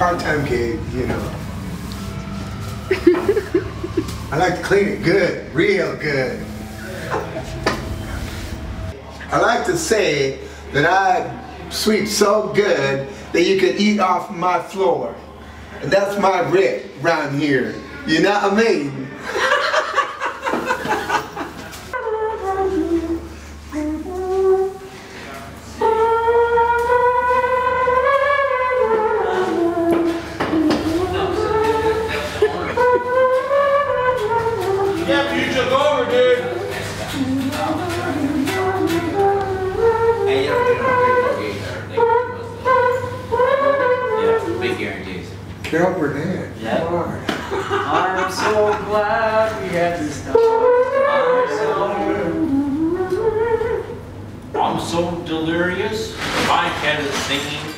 part-time gig, you know. I like to clean it good, real good. I like to say that I sweep so good that you could eat off my floor. And that's my rip around here. You know what I mean? Yeah, you took over, dude. Hey, you don't get no big Yeah, big guarantees. Carol Burnett. Yeah. Come. I'm so glad we had this time. I'm so I'm so delirious. My cat is singing